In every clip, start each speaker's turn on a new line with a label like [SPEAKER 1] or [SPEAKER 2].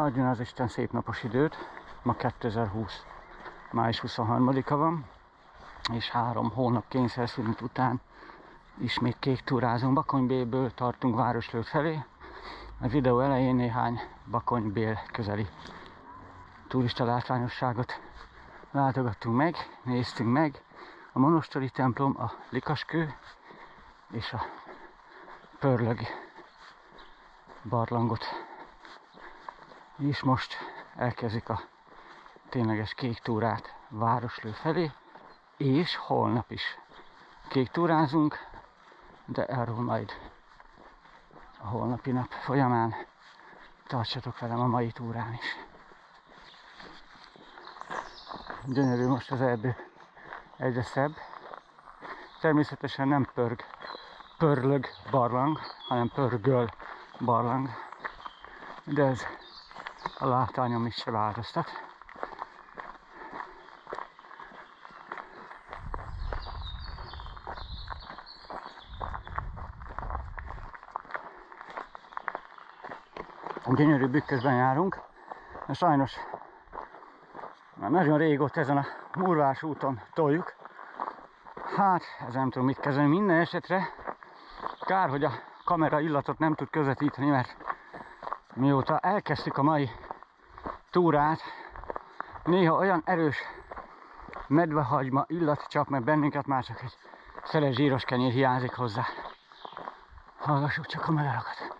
[SPEAKER 1] Adjon az Isten szép napos időt. Ma 2020. május 23-a van, és három hónap kényszerszűnít után ismét kék túrázunk. Bakonybélből tartunk Városlőt felé. A videó elején néhány Bakonybél közeli turista látványosságot látogattunk meg, néztünk meg. A Monostori templom, a Likaskő és a Pörlög barlangot és most elkezdik a tényleges kék túrát Városlő felé, és holnap is kék túrázunk, de erről majd a holnapi nap folyamán tartsatok velem a mai túrán is. Gyönyörű most az erdő egyre szebb. Természetesen nem pörg, pörlög barlang, hanem pörgöl barlang. De ez a látványom is se változtat. Gyönyörű bükközben járunk, de sajnos már nagyon régóta ezen a murvás úton toljuk. Hát, ez nem tudom mit kezdeni. Minden esetre kár, hogy a kamera illatot nem tud közvetíteni, mert mióta elkezdtük a mai túrát, néha olyan erős medvehagyma illat csap meg bennünket, már csak egy szeles zsíros kenyér hiányzik hozzá. Hallgassuk csak a madarakat.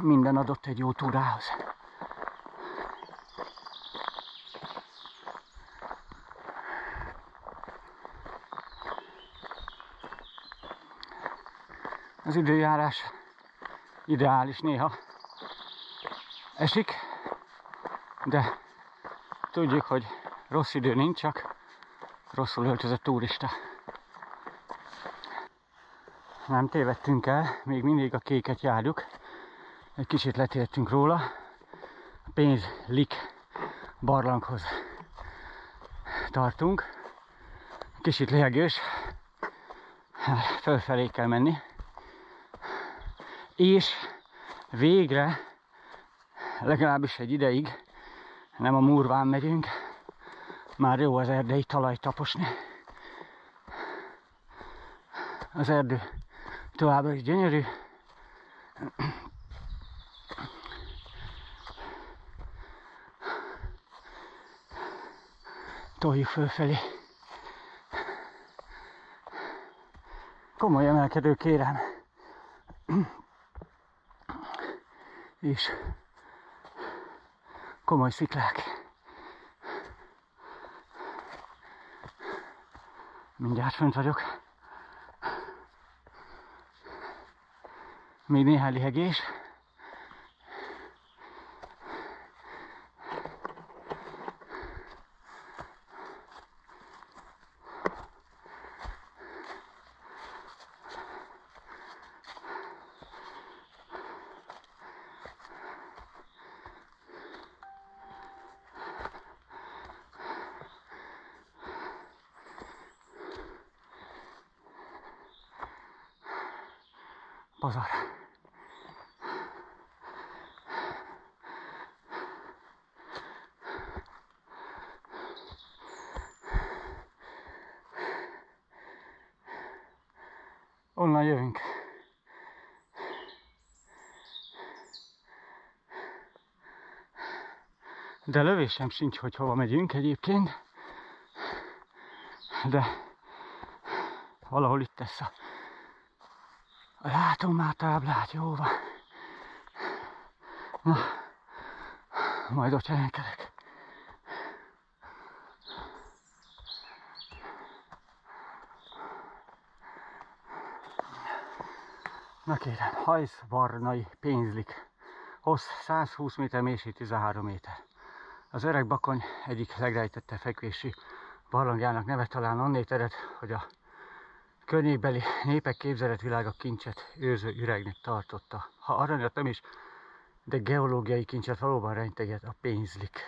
[SPEAKER 1] Minden adott egy jó túrához. Az időjárás ideális néha esik, de tudjuk, hogy rossz idő nincs, csak rosszul öltözött turista. Nem tévedtünk el, még mindig a kéket járjuk. Egy kicsit letértünk róla. A pénz lik barlanghoz tartunk. Kicsit légős, fölfelé kell menni és végre, legalábbis egy ideig, nem a murván megyünk, már jó az erdei talaj taposni. Az erdő továbbra is gyönyörű. Toljuk fölfelé. Komoly emelkedő kérem és komoly sziklák. Mindjárt fönt vagyok. Még néhány lihegés. Pazar. Onnan jövünk. De lövésem sincs, hogy hova megyünk egyébként. De valahol itt lesz a, látom már táblát, jó van. Na, majd ott jelenkedek. Na kérem, hajsz barnai pénzlik. Hossz 120 méter, mélység 13 méter. Az öreg bakony egyik legrejtette fekvési barlangjának neve talán onnét ered, hogy a környékbeli népek képzeletvilága kincset őrző üregnek tartotta. Ha aranyat nem is, de geológiai kincset valóban rejteget a pénzlik.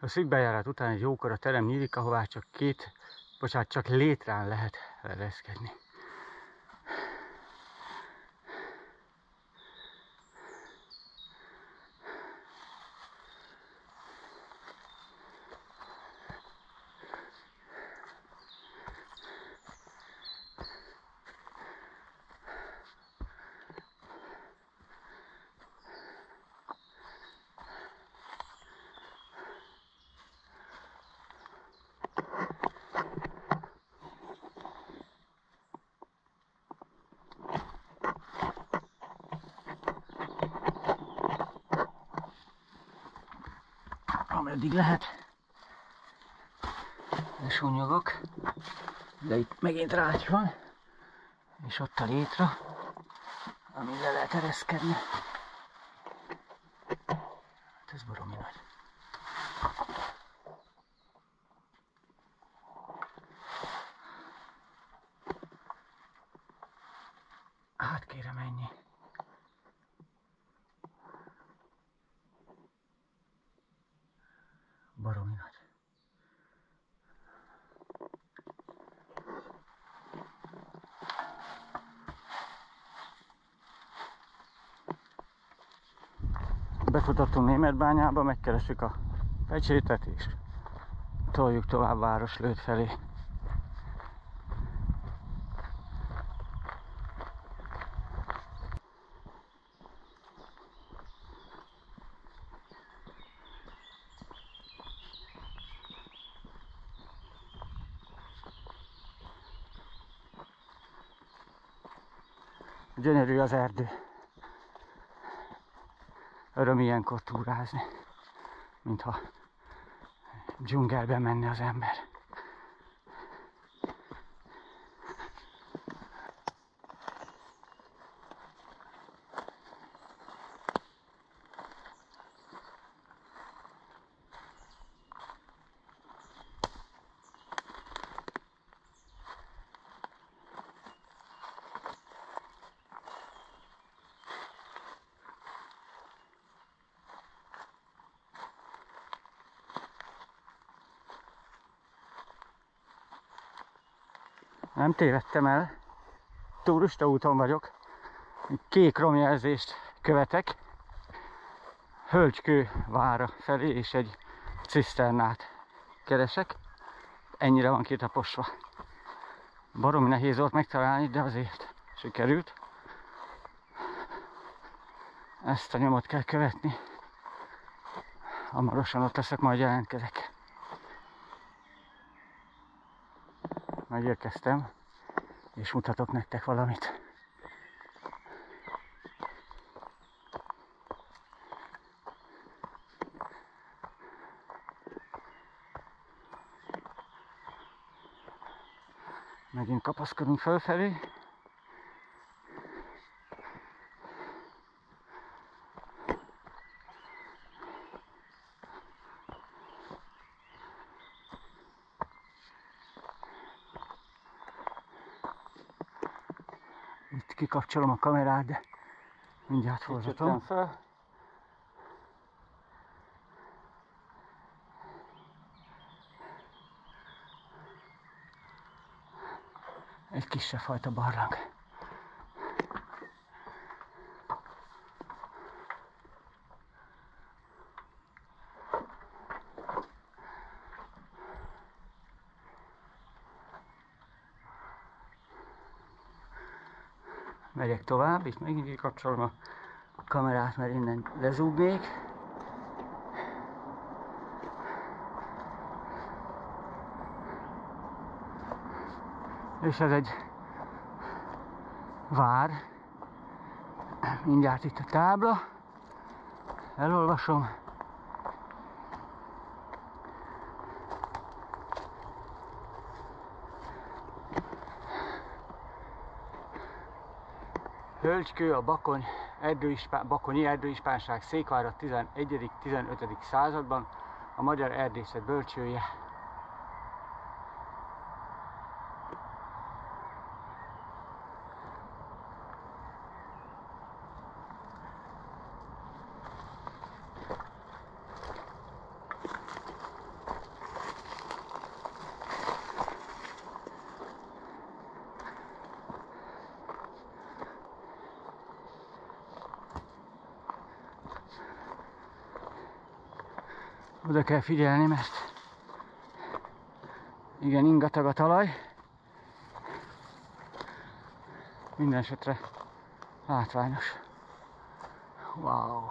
[SPEAKER 1] A szükbejárat után egy jókora terem nyílik, ahová csak két, bocsánat, csak létrán lehet lereskedni. Ameddig lehet. Lesúnyogok. De itt megint rács van. És ott a létra, ami le lehet ereszkedni. Hát ez baromi nagy. Hát kérem ennyi. Baromi nagy. Befutottunk Németbányába, megkeresük a pecsétet és toljuk tovább Városlőd felé. Gyönyörű az erdő. Öröm túrázni, mintha dzsungelbe menne az ember. Nem tévedtem el. Turista úton vagyok. Kék romjelzést követek. Hölgykő vára felé és egy ciszternát keresek. Ennyire van kitaposva. Baromi nehéz volt megtalálni, de azért sikerült. Ezt a nyomot kell követni. Hamarosan ott leszek, majd jelentkezek. megérkeztem, és mutatok nektek valamit. Megint kapaszkodunk fölfelé. Itt kikapcsolom a kamerát, de mindjárt fel. Egy kisebb fajta barlang. Megyek tovább, itt megint kikapcsolom a kamerát, mert innen lezúgnék. És ez egy vár. Mindjárt itt a tábla. Elolvasom. Hölgykő a Bakony erdőispá, Bakonyi erdőispánság székvára 11.-15. században a magyar erdészet bölcsője. Oda kell figyelni, mert igen, ingatag a talaj. Minden esetre látványos. Wow.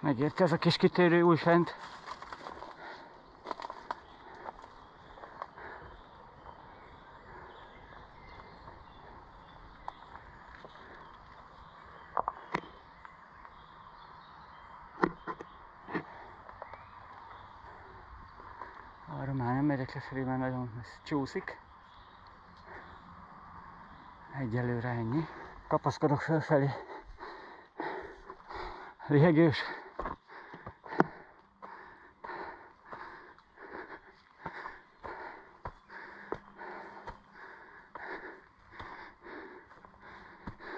[SPEAKER 1] Megérte ez a kis kitérő újfent. Mert nagyon csúszik. Egyelőre ennyi. Kapaszkodok fölfelé. Lihegős.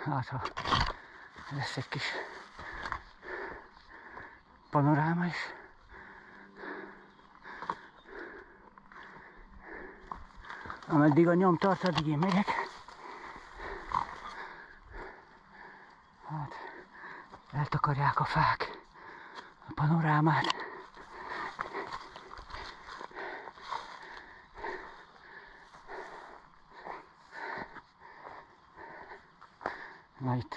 [SPEAKER 1] Hát ha lesz egy kis panoráma is. Ameddig a nyom tart, addig én megyek. Hát, eltakarják a fák a panorámát. Na itt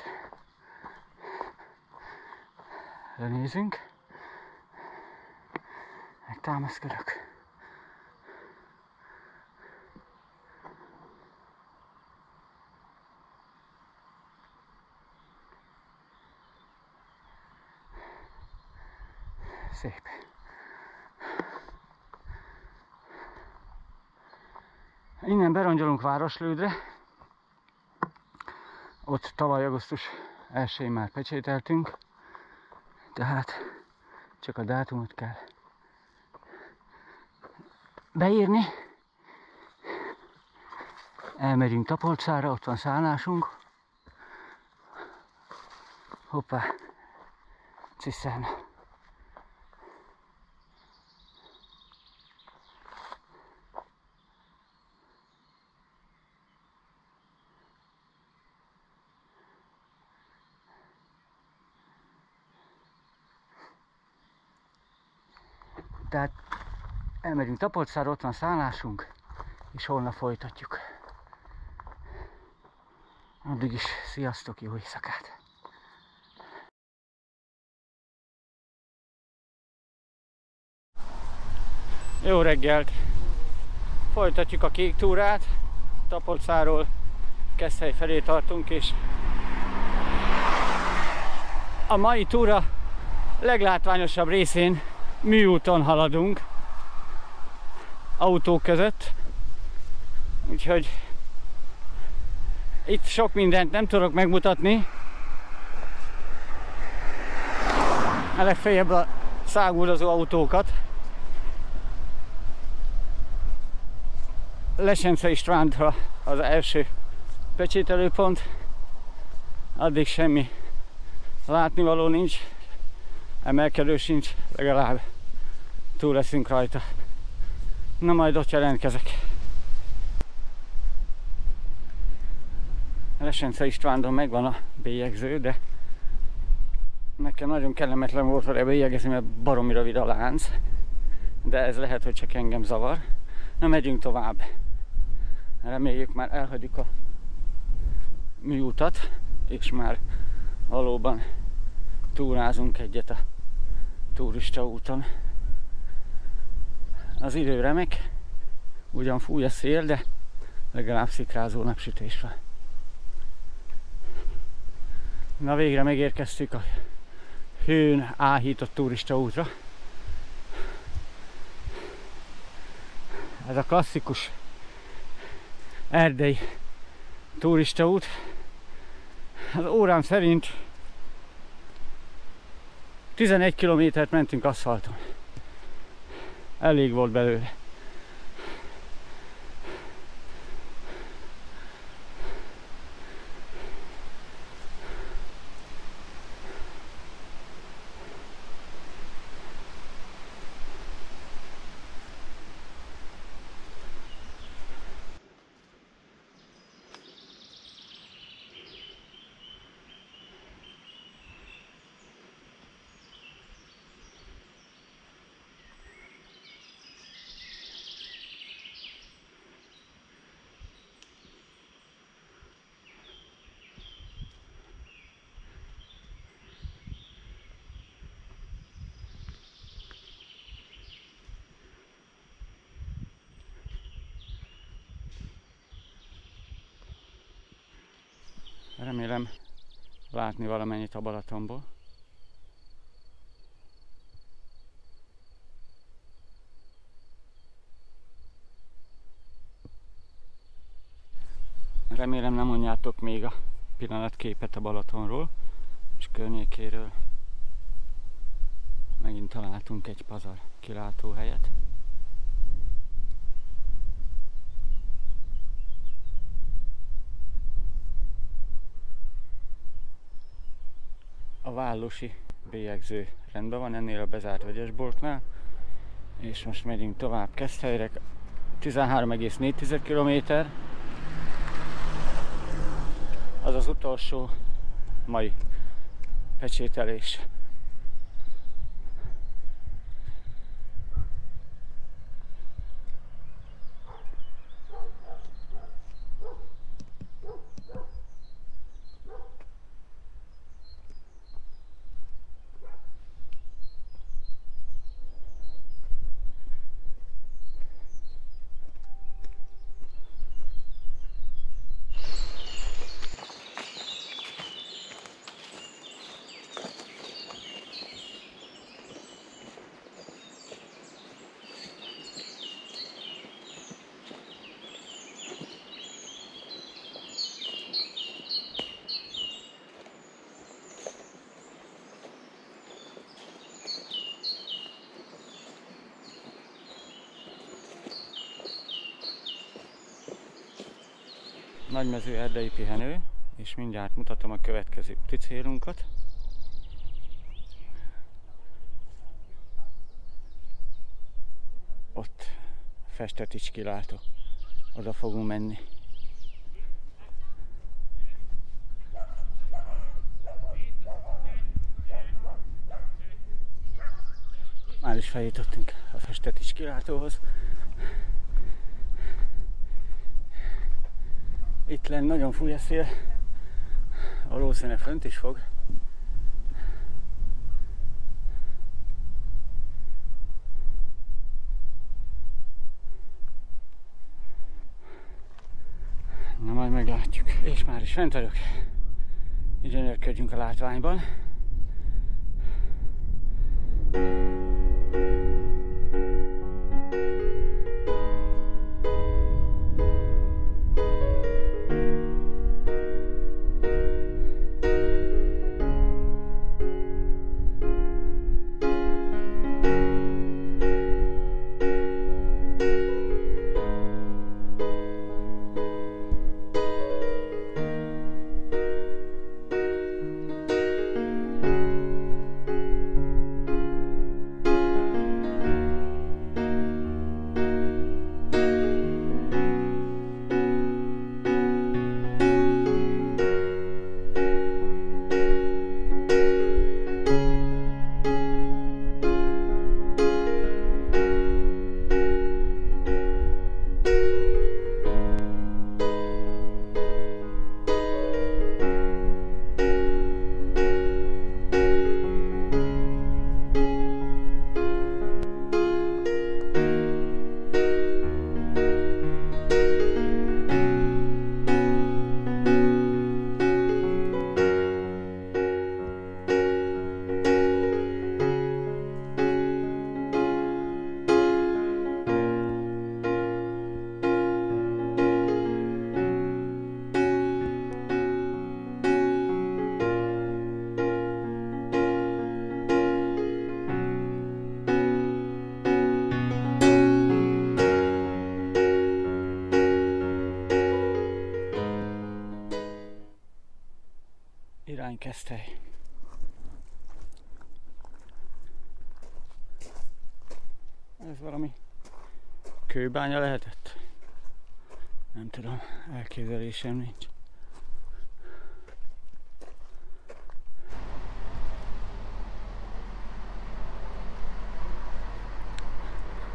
[SPEAKER 1] lenézünk, meg támaszkodok. Szép. Innen berongyolunk Városlődre. Ott tavaly augusztus 1 már pecsételtünk, tehát csak a dátumot kell beírni. Elmegyünk Tapolcára, ott van szállásunk. Hoppá, ciszterna. Tehát elmegyünk Tapolcára, ott van szállásunk, és holnap folytatjuk. Addig is sziasztok, jó éjszakát! Jó reggelt! Folytatjuk a kék túrát. Tapolcáról Keszthely felé tartunk, és a mai túra leglátványosabb részén műúton haladunk autók között. Úgyhogy itt sok mindent nem tudok megmutatni. A legfeljebb a száguldozó autókat. Lesence Istvánra az első pecsételőpont. Addig semmi látnivaló nincs, emelkedő sincs, legalább túl leszünk rajta. Na majd ott jelentkezek. Lesence Istvándon megvan a bélyegző, de nekem nagyon kellemetlen volt vele bélyegezni, mert baromi rövid a lánc. De ez lehet, hogy csak engem zavar. Na megyünk tovább. Reméljük már elhagyjuk a műutat, és már valóban túrázunk egyet a turista úton. Az idő remek, ugyan fúj a szél, de legalább szikrázó napsütés van. Na végre megérkeztük a hőn áhított turista útra. Ez a klasszikus erdei turista út. Az órám szerint 11 kilométert mentünk aszfalton. Elég volt belőle. Remélem látni valamennyit a Balatonból. Remélem nem mondjátok még a pillanatképet a Balatonról és környékéről. Megint találtunk egy pazar kilátóhelyet. A vállusi bélyegző rendben van ennél a bezárt vegyesboltnál, és most megyünk tovább Keszthelyre, 13,4 km. Az az utolsó mai pecsételés. Nagymező erdei pihenő, és mindjárt mutatom a következő úti célunkat. Ott Festetics kilátó. Oda fogunk menni. Már is feljutottunk a Festetics kilátóhoz. Itt lenn nagyon fúj a szél, valószínűleg fönt is fog. Na majd meglátjuk. És már is fent vagyok. Így a látványban. Keszthely. Ez valami kőbánya lehetett? Nem tudom, elképzelésem nincs.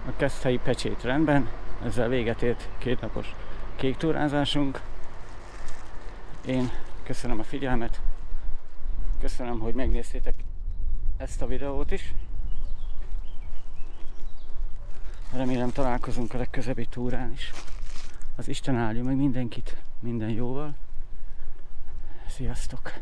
[SPEAKER 1] A Keszthelyi pecsét rendben, ezzel véget ért két napos kék túrázásunk. Én köszönöm a figyelmet, köszönöm, hogy megnéztétek ezt a videót is. Remélem találkozunk a legközebbi túrán is. Az Isten áldja meg mindenkit, minden jóval. Sziasztok!